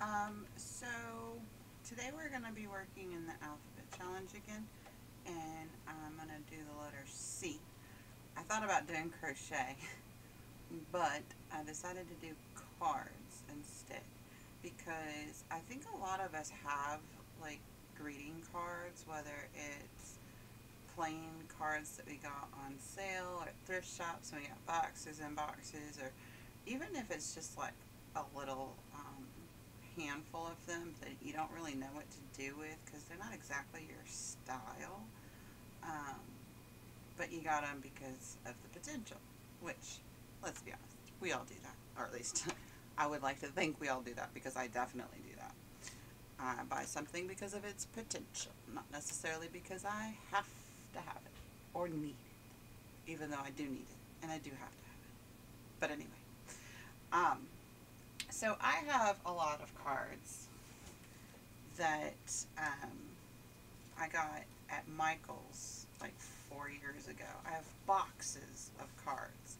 Um, so today we're going to be working in the alphabet challenge again and I'm going to do the letter C. I thought about doing crochet but I decided to do cards instead because I think a lot of us have like greeting cards whether it's plain cards that we got on sale at thrift shops and we got boxes and boxes or even if it's just like a little um, handful of them that you don't really know what to do with because they're not exactly your style. Um, but you got them because of the potential, which, let's be honest, we all do that. Or at least I would like to think we all do that because I definitely do that. I buy something because of its potential, not necessarily because I have to have it or need it, even though I do need it and I do have to have it. But anyway. Um, so I have a lot of cards that um, I got at Michael's like four years ago. I have boxes of cards.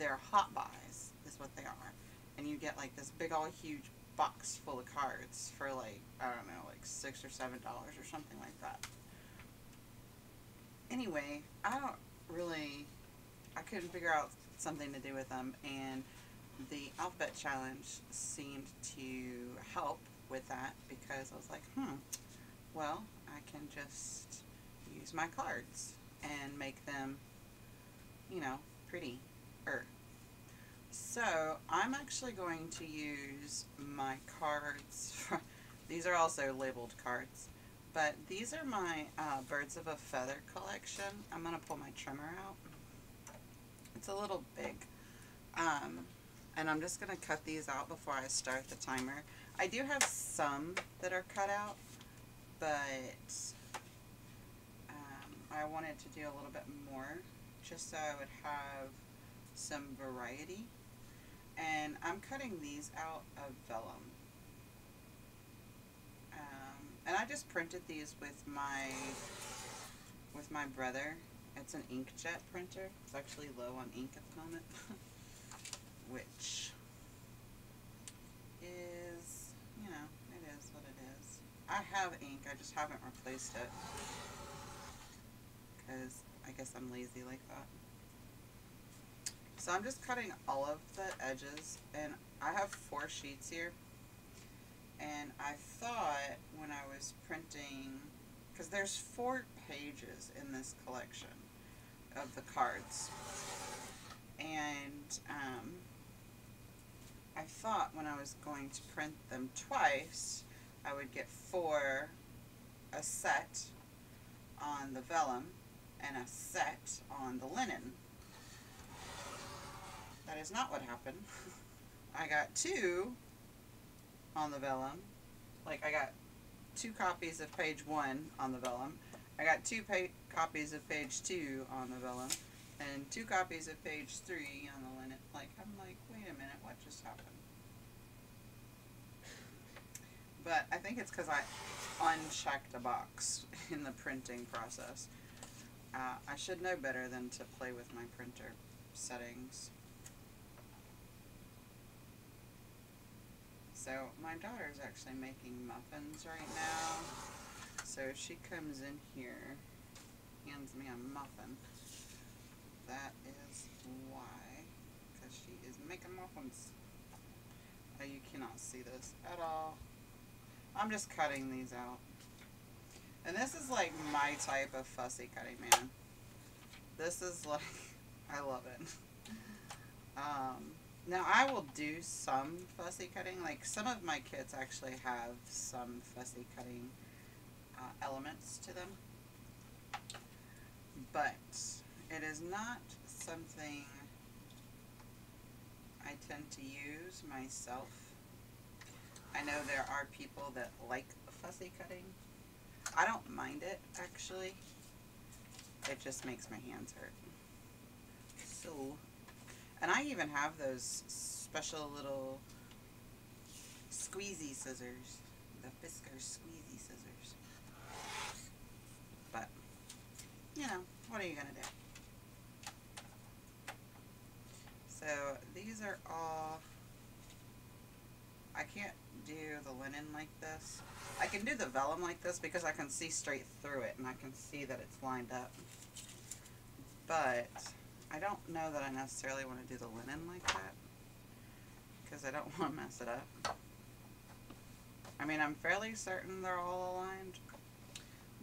They're hot buys, is what they are. And you get like this big old huge box full of cards for like, I don't know, like six or seven dollars or something like that. Anyway, I don't really, I couldn't figure out something to do with them and the alphabet challenge seemed to help with that because I was like, hmm, well, I can just use my cards and make them, you know, pretty. Er. So I'm actually going to use my cards. These are also labeled cards. But these are my uh, Birds of a Feather collection. I'm going to pull my trimmer out. It's a little big. Um, and I'm just going to cut these out before I start the timer. I do have some that are cut out, but um, I wanted to do a little bit more just so I would have some variety. And I'm cutting these out of vellum. Um, and I just printed these with my with my Brother. It's an inkjet printer. It's actually low on ink at the moment. which is, you know, it is what it is. I have ink, I just haven't replaced it because I guess I'm lazy like that. So I'm just cutting all of the edges and I have four sheets here and I thought when I was printing, because there's four pages in this collection of the cards and um, I thought when I was going to print them twice, I would get four, a set on the vellum and a set on the linen. That is not what happened. I got two on the vellum. Like I got two copies of page one on the vellum. I got two copies of page two on the vellum and two copies of page three on just happened? But I think it's because I unchecked a box in the printing process. Uh, I should know better than to play with my printer settings. So my daughter is actually making muffins right now. So she comes in here, hands me a muffin. That is why, is making muffins. Oh, you cannot see this at all. I'm just cutting these out. And this is like my type of fussy cutting, man. This is like, I love it. Um, now I will do some fussy cutting. Like some of my kits actually have some fussy cutting uh, elements to them. But it is not something I tend to use myself. I know there are people that like fussy cutting. I don't mind it, actually. It just makes my hands hurt. So, and I even have those special little squeezy scissors. The Fiskars squeezy scissors. But, you know, what are you going to do? So these are all I can't do the linen like this. I can do the vellum like this because I can see straight through it and I can see that it's lined up. But I don't know that I necessarily want to do the linen like that because I don't want to mess it up. I mean, I'm fairly certain they're all aligned.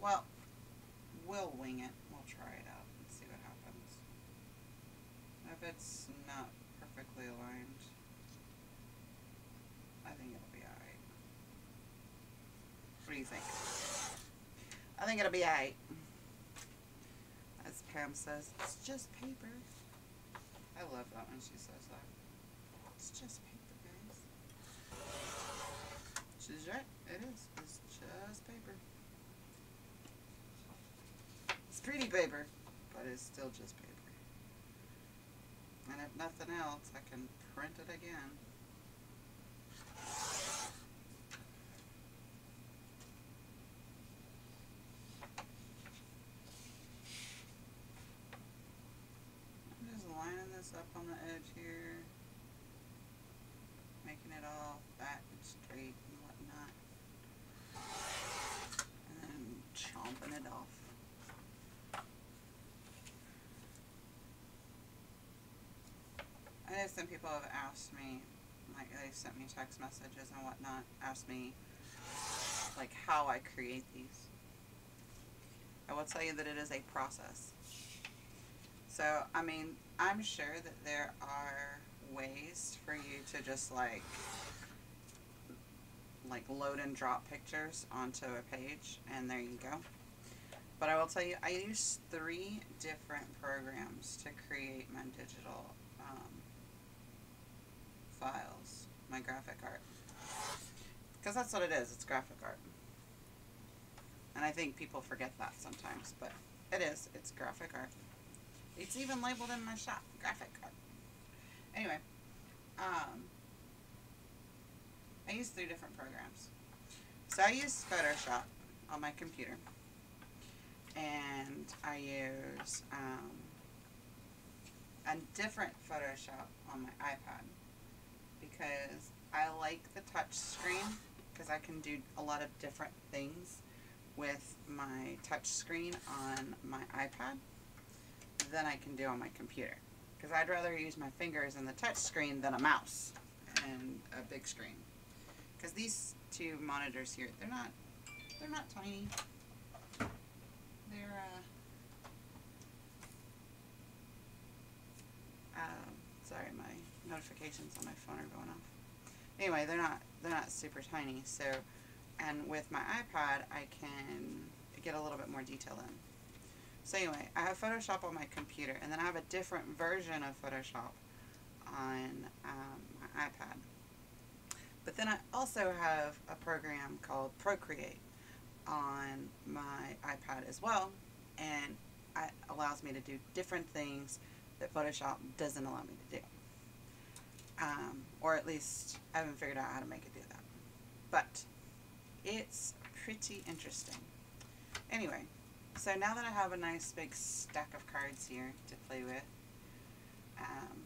Well, we'll wing it out and see what happens. If it's not perfectly aligned, I think it'll be alright. What do you think? I think it'll be alright. As Pam says, it's just paper. I love that when she says that. It's just paper, guys. She's right. It is. It's just paper. It's pretty paper, but it's still just paper. And if nothing else, I can print it again. I'm just lining this up on the edge here, making it all fat and straight and whatnot, and then chomping it off. I know some people have asked me, like they've sent me text messages and whatnot, asked me like how I create these. I will tell you that it is a process. So, I mean, I'm sure that there are ways for you to just like like load and drop pictures onto a page and there you go. But I will tell you, I use three different programs to create my digital files, my graphic art. Because that's what it is, it's graphic art. And I think people forget that sometimes, but it is, it's graphic art. It's even labeled in my shop, graphic art. Anyway, um, I use three different programs. So I use Photoshop on my computer. And I use um, a different Photoshop on my iPad because I like the touch screen because I can do a lot of different things with my touch screen on my iPad than I can do on my computer. Because I'd rather use my fingers and the touch screen than a mouse and a big screen. Because these two monitors here, they're not, they're not tiny. They're, uh, um, sorry, my notifications on my phone are going off. Anyway, they're not, they're not super tiny, so, and with my iPad, I can get a little bit more detail in. So anyway, I have Photoshop on my computer, and then I have a different version of Photoshop on um, my iPad. But then I also have a program called Procreate on my iPad as well, and it allows me to do different things that Photoshop doesn't allow me to do. Um, or at least I haven't figured out how to make it do that. But it's pretty interesting. Anyway, so now that I have a nice big stack of cards here to play with, um,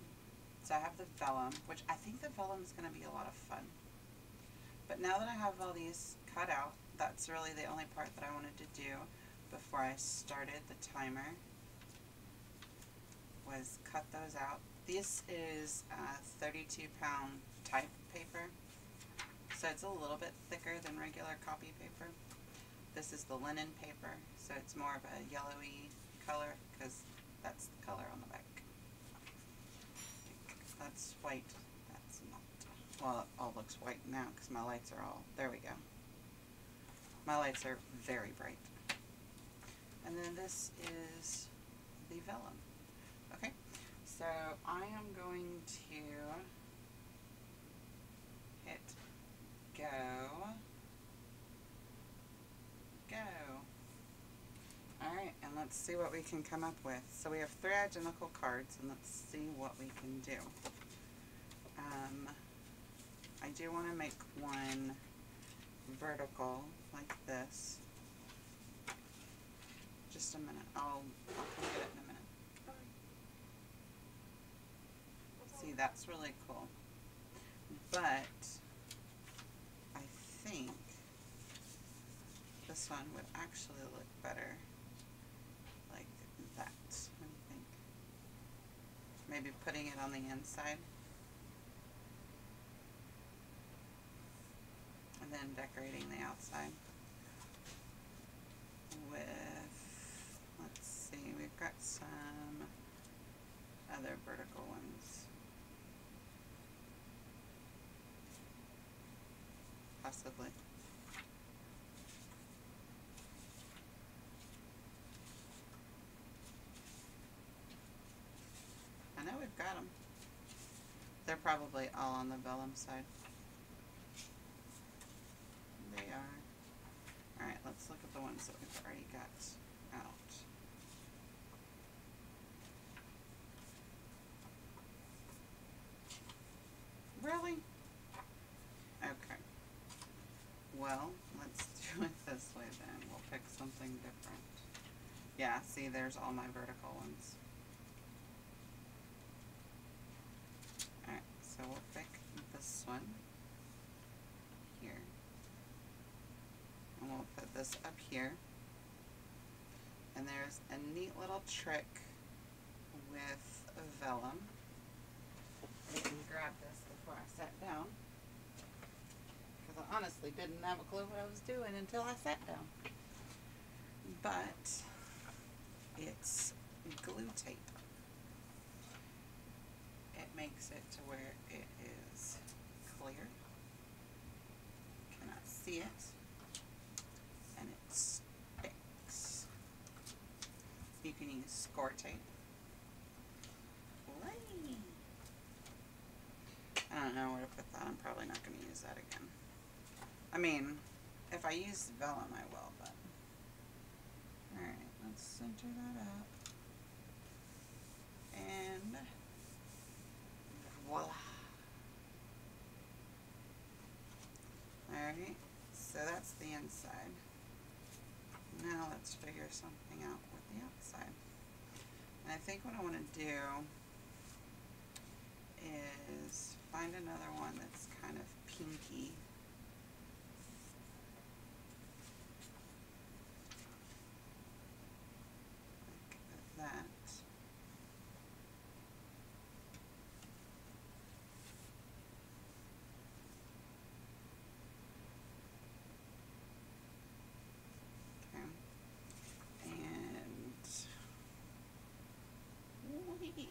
so I have the vellum, which I think the vellum is going to be a lot of fun. But now that I have all these cut out, that's really the only part that I wanted to do before I started the timer was cut those out. This is uh, 32 pound type paper, so it's a little bit thicker than regular copy paper. This is the linen paper, so it's more of a yellowy color because that's the color on the back. That's white. That's not. Well, it all looks white now because my lights are all. There we go. My lights are very bright. And then this is the vellum. So I am going to hit go. Go. Alright, and let's see what we can come up with. So we have three identical cards, and let's see what we can do. Um, I do want to make one vertical like this. Just a minute. I'll, I'll get it in a minute. See, that's really cool. But I think this one would actually look better like that. Think? Maybe putting it on the inside. And then decorating the outside with, let's see, we've got some other vertical ones. Possibly. I know we've got them. They're probably all on the vellum side. They are. Alright, let's look at the ones that we've already got out. Really? Okay. Well, let's do it this way then. We'll pick something different. Yeah, see, there's all my vertical ones. Alright, so we'll pick this one here. And we'll put this up here. And there's a neat little trick with vellum. I can grab this before I sat down. Because I honestly didn't have a clue what I was doing until I sat down. But it's glue tape. It makes it to where it is clear. Cannot see it. And it sticks. You can use score tape. I don't know where to put that. I'm probably not going to use that again. I mean, if I use vellum, I will, center that up. And voila. Alright, so that's the inside. Now let's figure something out with the outside. And I think what I want to do is find another one that's kind of pinky. Like that. Okay. And whee.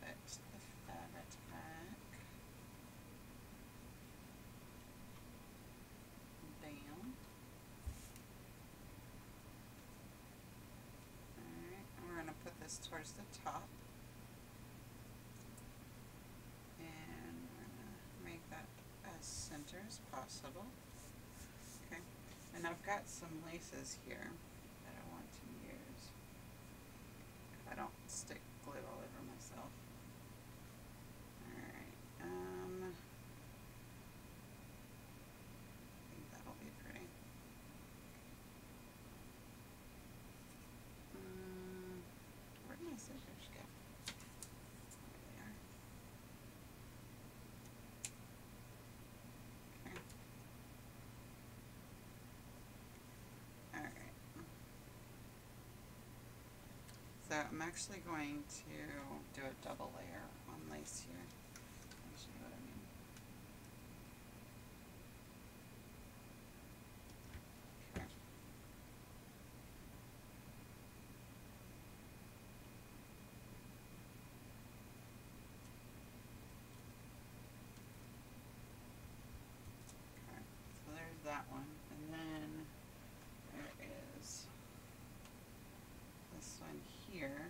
Put the fabric back. Down. Alright, and we're gonna put this towards the top. And we're gonna make that as center as possible. Okay, and I've got some laces here that I want to use. I don't stick glue all over myself. Alright, um, I think that'll be pretty. Mm, where'd my scissors go? There they are. Okay. Alright. I'm actually going to do a double layer on lace here. I'll show you what I mean. Okay. Okay, so there's that one, and then there is this one here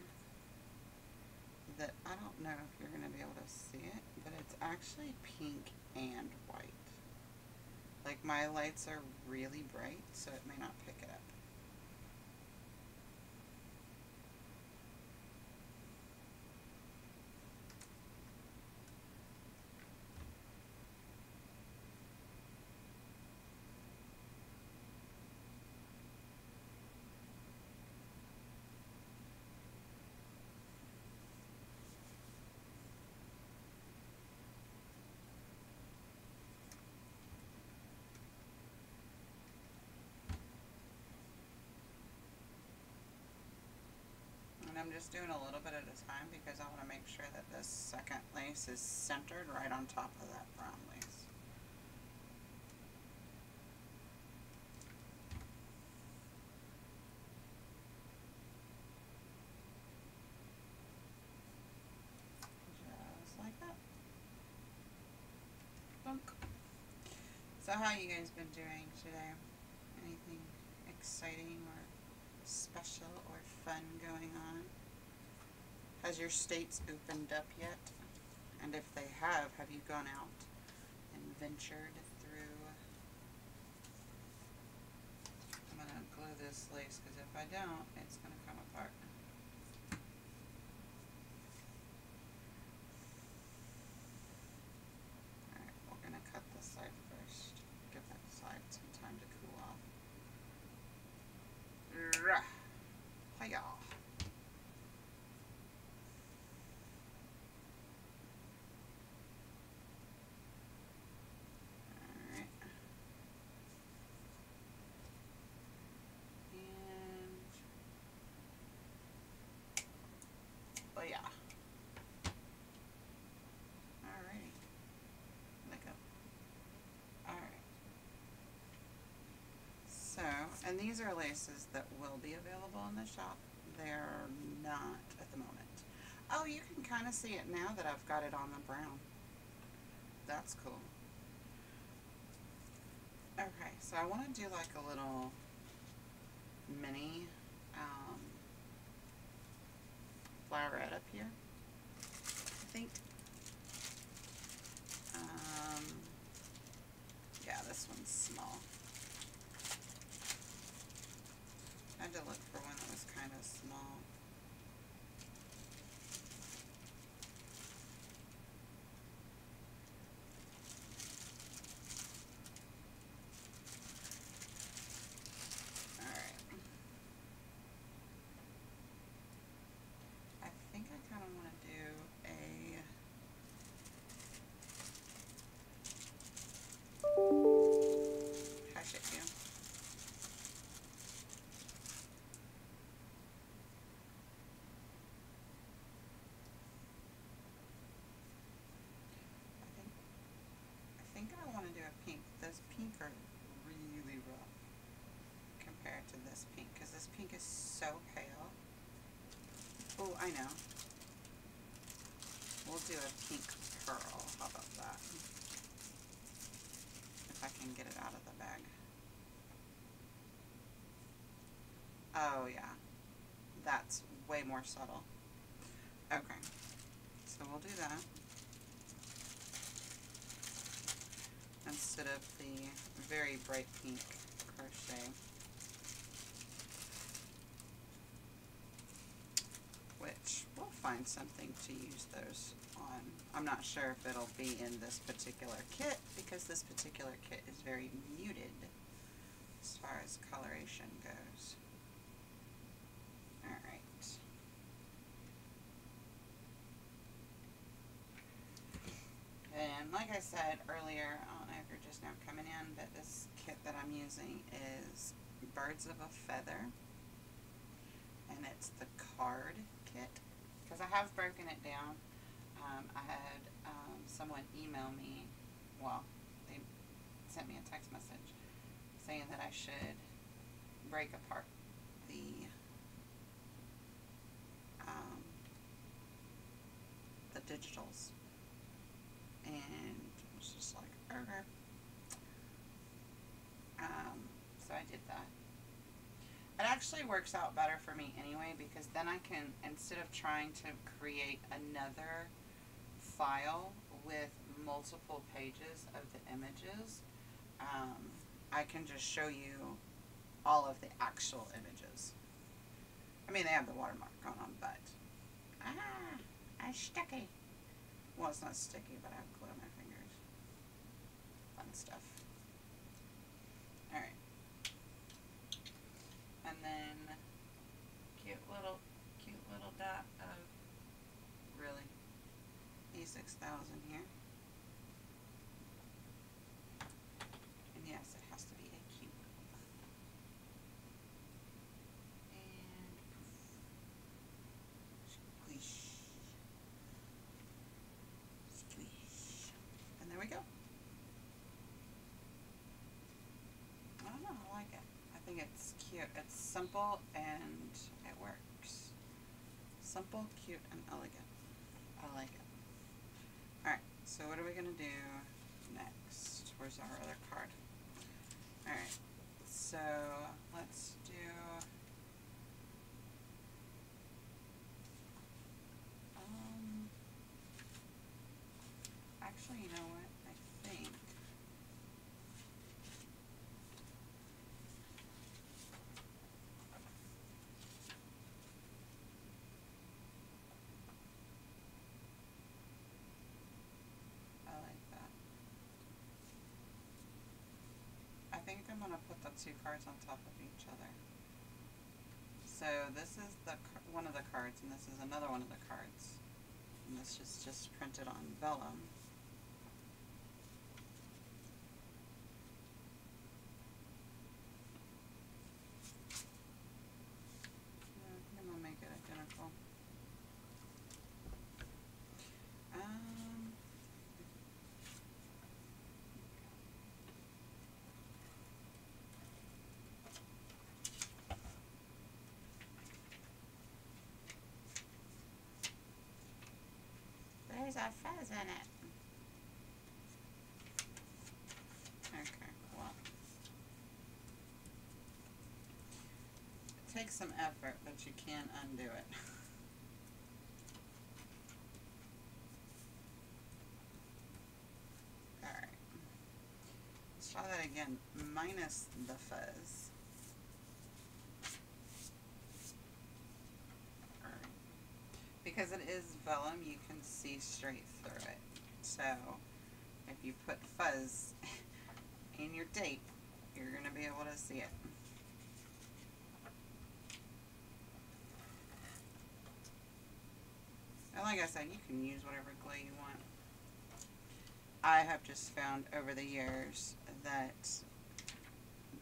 that I don't know if you're gonna be able to see it, but it's actually pink and white. Like my lights are really bright, so it may not pick it up. I'm just doing a little bit at a time because I want to make sure that this second lace is centered right on top of that brown lace. Just like that. Bonk. So how you guys been doing today? Anything exciting special or fun going on? Has your states opened up yet? And if they have, have you gone out and ventured through? I'm gonna glue this lace because if I don't, it's gonna come apart. Alright, we're gonna cut this side first. Give that side some time to cool off. Rah. Hiya. Alright. And oh yeah. Alrighty. Look up. Alright. So, and these are laces that will be available in the shop. They're not at the moment. Oh, you can kind of see it now that I've got it on the brown. That's cool. Okay, so I want to do like a little mini um, flowerette up here. I think. Um, yeah, this one's small. I had to look for one that was kind of small. Alright. I think I kind of want to do a hush it you. I think I think I want to do a pink. Those pink are really rough compared to this pink because this pink is so pale. Oh, I know. We'll do a pink pearl. How about that? If I can get it out of the bag. Oh, yeah. That's way more subtle. Okay. So we'll do that. Instead of the very bright pink crochet. Which we'll find something to use those on. I'm not sure if it'll be in this particular kit because this particular kit is very muted as far as coloration goes. Alright. And like I said earlier, I don't know if you're just now coming in, but this kit that I'm using is Birds of a Feather. And it's the card kit. Because I have broken it down. Um, I had um, someone email me, well, they sent me a text message saying that I should break apart the um, the digitals and it was just like, okay. Um, so I did that. It actually works out better for me anyway because then I can, instead of trying to create another file with multiple pages of the images, um, I can just show you all of the actual images. I mean, they have the watermark on them, but ah, I'm sticky. Well, it's not sticky, but I have glue on my fingers. Fun stuff. 6,000 here. And yes, it has to be a cube. And squish. Squish. And there we go. I don't know, I like it. I think it's cute. It's simple and it works. Simple, cute, and elegant. I like it. So what are we going to do next? Where's our other card? Alright, so let's do... Um, actually, you know what? I think... I like that. I think I'm gonna put the two cards on top of each other. So this is the one of the cards, and this is another one of the cards. And this is just printed on vellum. Yeah, I think I'm gonna make it identical. Um, there's a fuzz in it. Okay, well. It takes some effort, but you can undo it. Alright. Let's try that again, minus the fuzz. Alright. Because it is vellum, you can see straight through it. So, if you put fuzz in your tape, you're going to be able to see it. And like I said, you can use whatever glue you want. I have just found over the years that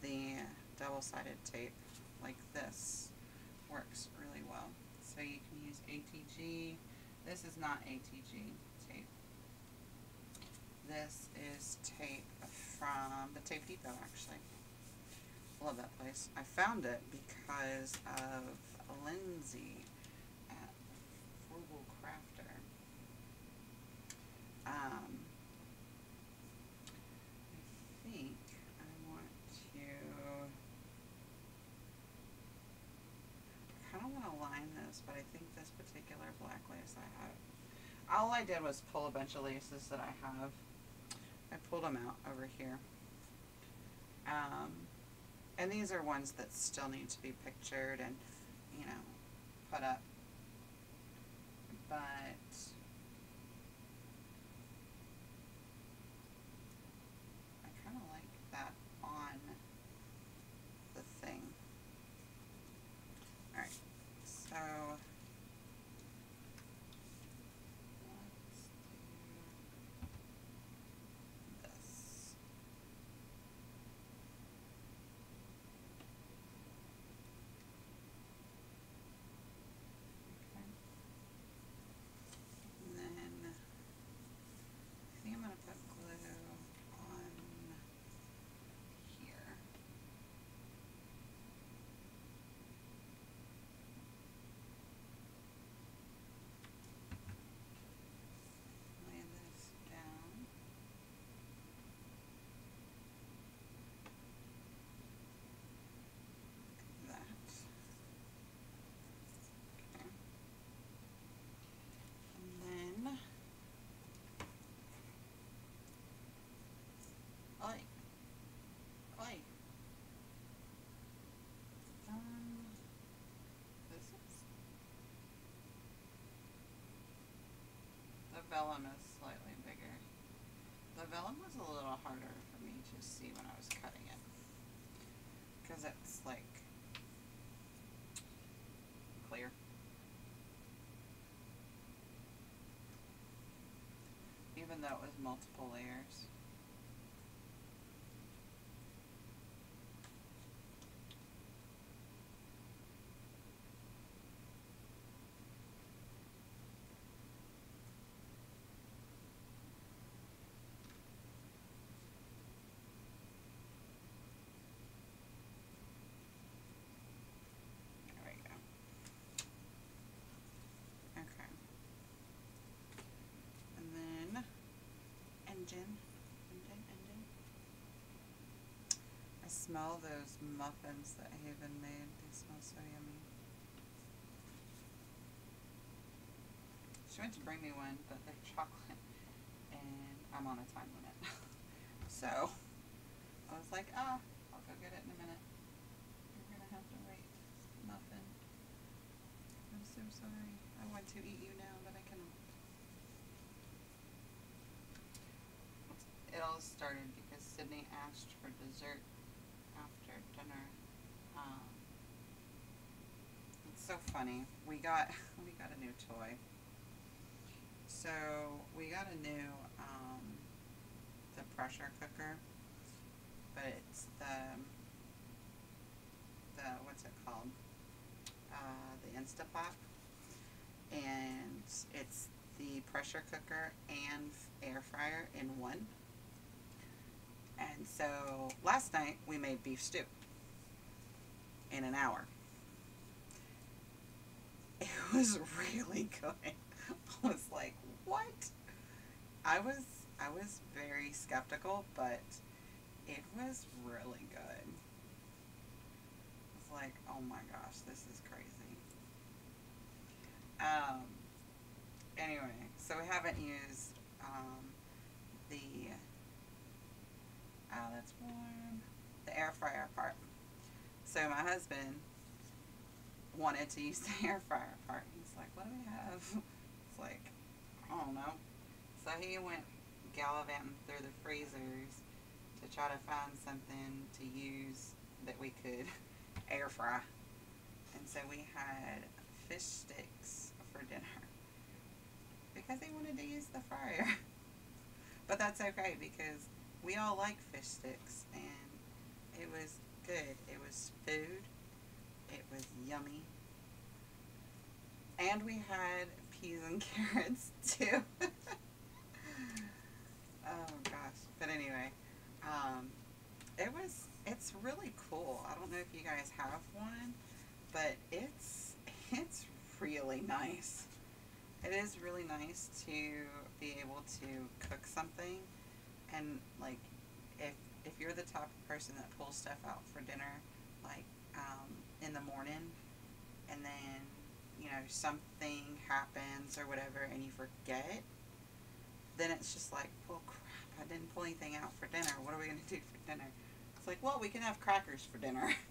the double-sided tape like this works really well. So you can use ATG. This is not ATG tape. This is tape from the Tape Depot actually. Love that place. I found it because of Lindsay at Frugal Crafter. Um, I think I want to. I kind of want to line this, but I think this particular black lace I have. All I did was pull a bunch of laces that I have. I pulled them out over here. Um, and these are ones that still need to be pictured and, you know, put up. But I kind of like that on the thing. Alright, so let's do this. Okay. And then I think I'm gonna put glue on here. Lay this down. Like that. Okay. And then Oi. Oi. Um, this is the vellum is slightly bigger. The vellum was a little harder for me to see when I was cutting it because it's like clear. Even though it was multiple layers. engine. Engine, engine. I smell those muffins that Haven made. They smell so yummy. She went to bring me one, but they're chocolate, and I'm on a time limit. so, I was like, ah, I'll go get it in a minute. You're going to have to wait. Muffin. I'm so sorry. I want to eat you now. It all started because Sydney asked for dessert after dinner. Um, it's so funny. We got we got a new toy. So we got a new um, the pressure cooker, but it's the the what's it called? Uh, the Instapot, and it's the pressure cooker and air fryer in one. And so last night we made beef stew in an hour. It was really good. I was like, what? I was I was very skeptical, but it was really good. I was like, oh my gosh, this is crazy. Um, anyway, so we haven't used um, the oh that's warm the air fryer part. So my husband wanted to use the air fryer part. He's like, what do we have? It's like, I don't know. So he went gallivanting through the freezers to try to find something to use that we could air fry. And so we had fish sticks for dinner because he wanted to use the fryer. but that's okay because we all like fish sticks and it was good. It was food. It was yummy. And we had peas and carrots too. oh gosh. But anyway, um, it was, it's really cool. I don't know if you guys have one, but it's, it's really nice. It is really nice to be able to cook something and like if if you're the type of person that pulls stuff out for dinner like um, in the morning and then you know something happens or whatever and you forget then it's just like well crap I didn't pull anything out for dinner. What are we going to do for dinner? It's like well we can have crackers for dinner.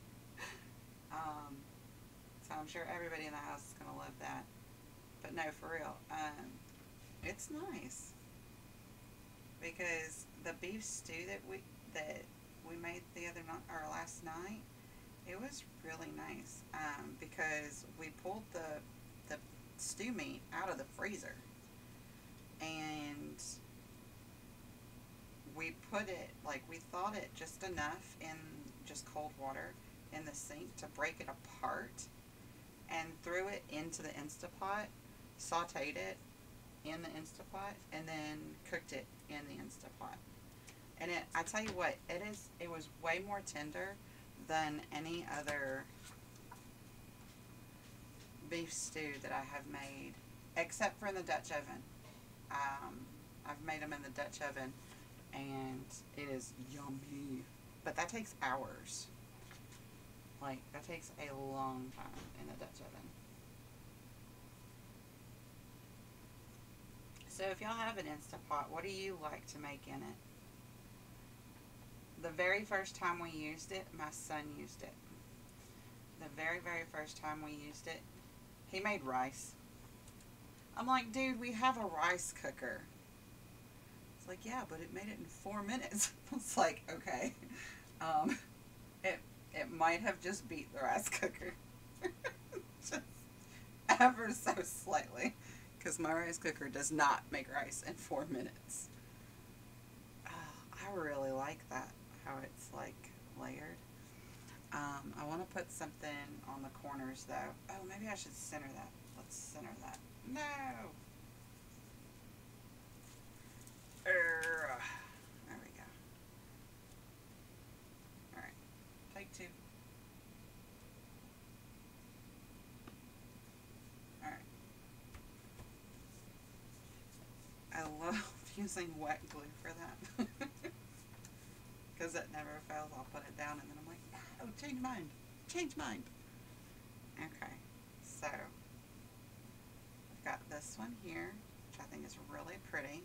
Um, so I'm sure everybody in the house is going to love that. But no for real um, it's nice because the beef stew that we that we made the other night or last night, it was really nice um, because we pulled the the stew meat out of the freezer. And we put it like we thawed it just enough in just cold water in the sink to break it apart and threw it into the Instapot, sauteed it in the Instapot, and then cooked it in the Instapot. And it, I tell you what, it is, it was way more tender than any other beef stew that I have made, except for in the Dutch oven. Um, I've made them in the Dutch oven, and it is yummy. But that takes hours. Like, that takes a long time in the Dutch oven. So if y'all have an Instapot, what do you like to make in it? The very first time we used it, my son used it. The very, very first time we used it, he made rice. I'm like, dude, we have a rice cooker. It's like, yeah, but it made it in four minutes. it's like, okay. Um, it, it might have just beat the rice cooker. just ever so slightly because my rice cooker does not make rice in four minutes. Uh, I really like that, how it's like layered. Um, I want to put something on the corners though. Oh, maybe I should center that. Let's center that. No! there we go. Alright, take two. I love using wet glue for that. because it never fails. I'll put it down and then I'm like, oh, change mind, change mind. Okay, so I've got this one here, which I think is really pretty.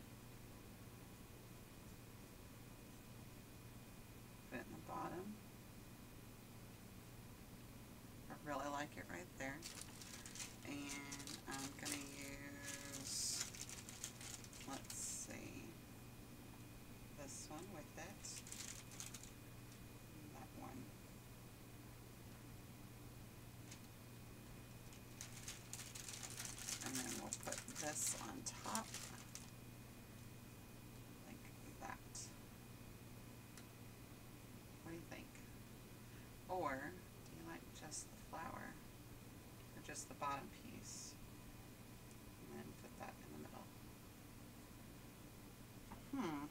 Put it in the bottom. I really like it right there. And I'm going to use, let's see, this one with it. And that one. And then we'll put this on top. Like that. What do you think? Or do you like just the flower? Or just the bottom piece? And then put that in the middle. Hmm.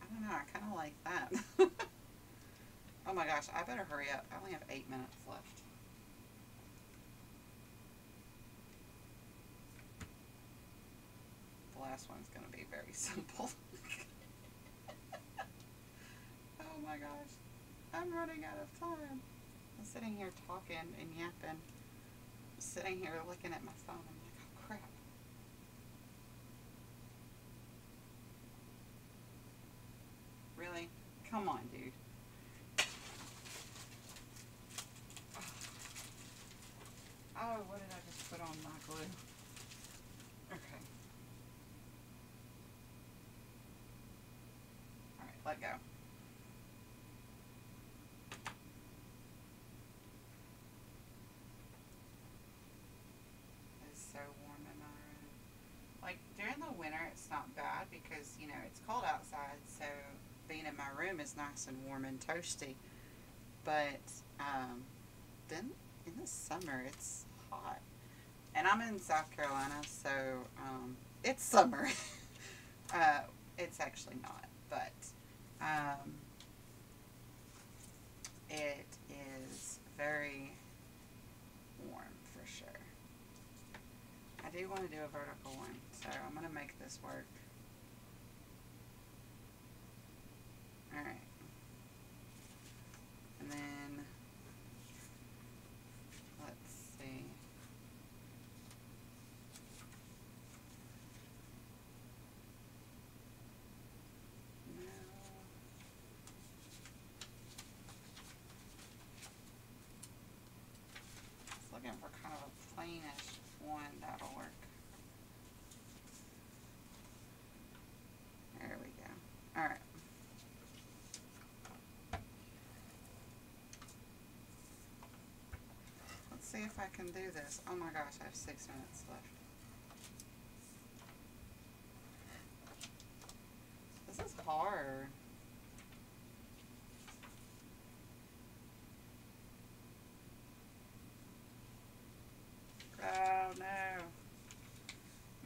I don't know, I kinda like that. oh my gosh, I better hurry up. I only have eight minutes left. The last one's gonna be very simple. oh my gosh. I'm running out of time. I'm sitting talking and yapping. Sitting here looking at my phone. I'm like, oh crap. Really? Come on, dude. Oh, what did I just put on my glue? Okay. Alright, let go. It is so warm in my room. Like during the winter, it's not bad because you know it's cold outside, so being in my room is nice and warm and toasty. But um, then in the summer, it's hot, and I'm in South Carolina, so um, it's summer. uh, it's actually not, but um, it is very warm for sure. I do want to do a vertical one, so I'm going to make this work. Alright. And then, let's see. No. Just looking for kind of a plainish one that'll work. There we go. Alright. Let's see if I can do this. Oh my gosh, I have six minutes left. This is hard. Oh no.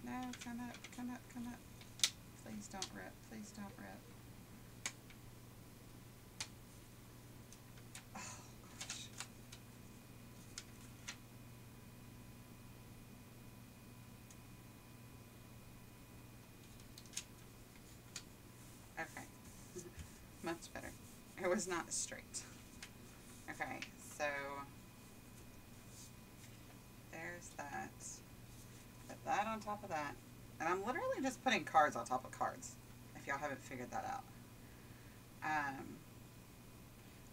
No, come up, come up, come up. Please don't rip, please don't rip. Oh gosh. Okay. Much better. It was not straight. Okay, so there's that. Put that on top of that. And I'm literally just putting cards on top of cards, if y'all haven't figured that out. Um,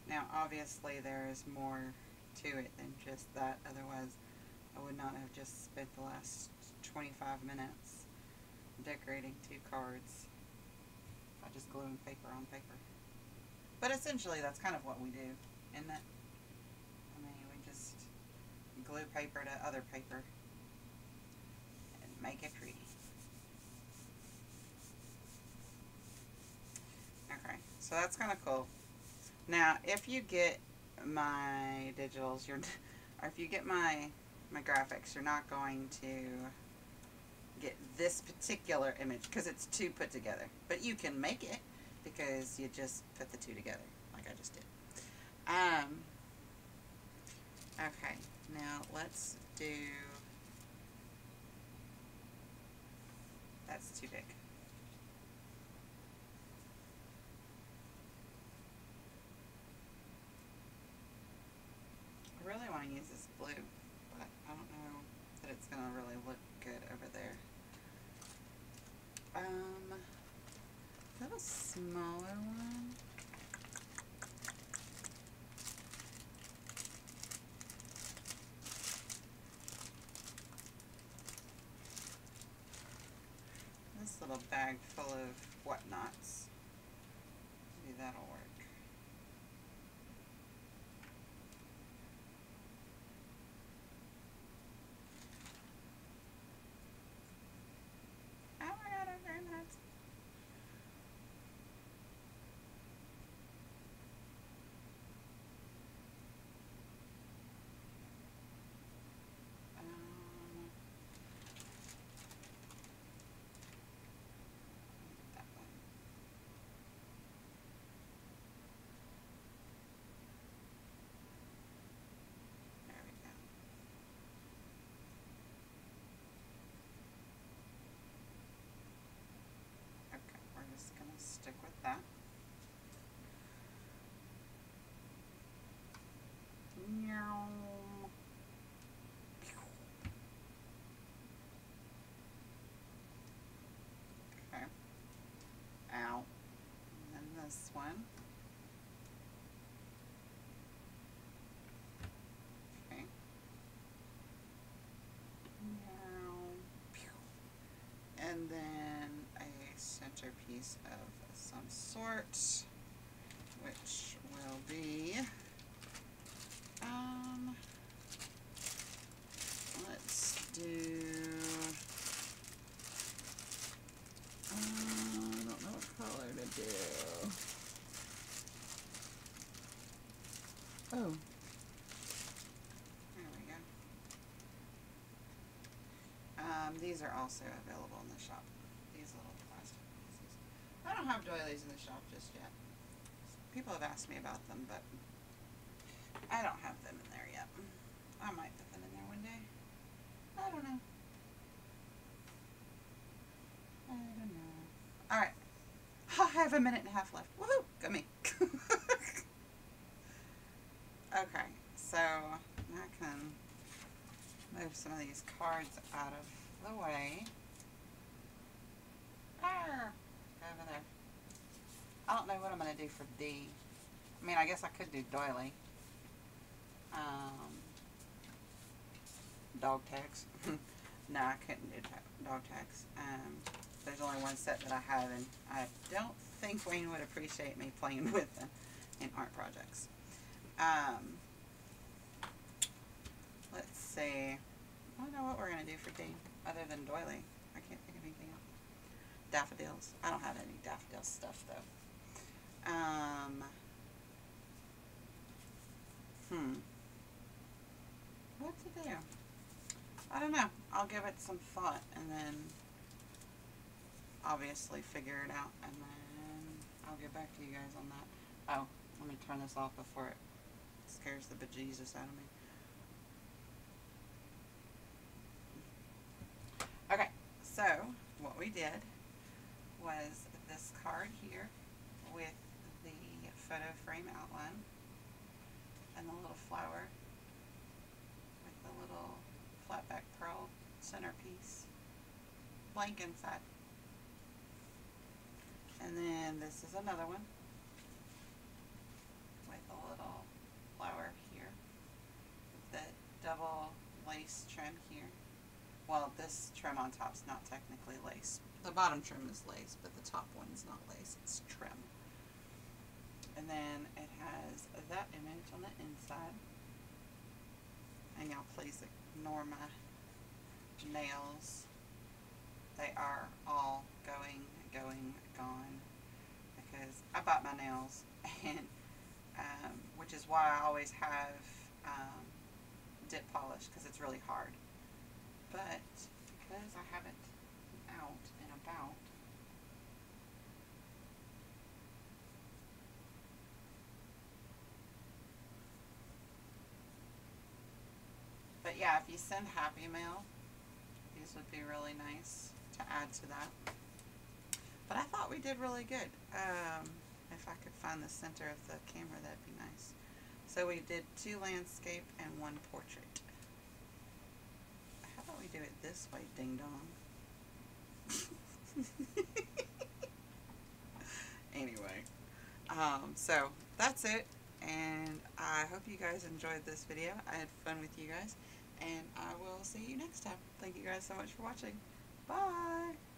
now, obviously, there is more to it than just that. Otherwise, I would not have just spent the last 25 minutes decorating two cards by just gluing paper on paper. But essentially, that's kind of what we do, isn't it? I mean, we just glue paper to other paper and make it pretty. Okay, so that's kind of cool. Now, if you get my digitals, you're, or if you get my my graphics, you're not going to get this particular image because it's two put together. But you can make it because you just put the two together like I just did. Um, okay, now let's do, that's too big. I really want to use this blue, but I don't know that it's going to really a smaller one? This little bag full of whatnots. Maybe that'll work. Oh my god, I'm very nuts. Um, that one. There we go. Okay, we're just gonna stick with that. Meow. Okay. Out. And then this one. Okay. Meow. And then a of some sort, which will be, um, let's do, uh, I don't know what color to do. Oh. There we go. Um, these are also available in the shop. These little plastic pieces. I don't have doilies in the shop just yet. People have asked me about them, but I don't have them in there yet. I might put them in there one day. I don't know. I don't know. Alright. I have a minute and a half left. Woohoo! Go me. okay, so I can move some of these cards out of the way. Arr, over there. I don't know what I'm to do for D. I mean, I guess I could do doily. Um, dog tags. no, I couldn't do dog tags. Um, there's only one set that I have, and I don't think Wayne would appreciate me playing with them in art projects. Um, let's see. I don't know what we're going to do for D other than doily. I can't think of anything else. Daffodils. I don't have any daffodil stuff though. Um, hmm. What to do? I don't know. I'll give it some thought and then obviously figure it out and then I'll get back to you guys on that. Oh, let me turn this off before it scares the bejesus out of me. Okay, so what we did was this card here photo frame outline and the little flower with the little flat back pearl centerpiece blank inside. And then this is another one with a little flower here. The double lace trim here. Well, this trim on top is not technically lace. The bottom trim is lace, but the top one is not lace, it's trim. And then it has that image on the inside. And y'all please ignore my nails. They are all going, going, gone. Because I bought my nails and um, which is why I always have um, dip polish because it's really hard. But because I have it out and about, but yeah, if you send Happy Mail, these would be really nice to add to that. But I thought we did really good. Um, if I could find the center of the camera, that'd be nice. So we did two landscape and one portrait. How about we do it this way, ding dong. anyway, um, so that's it. And I hope you guys enjoyed this video. I had fun with you guys. And I will see you next time. Thank you guys so much for watching. Bye.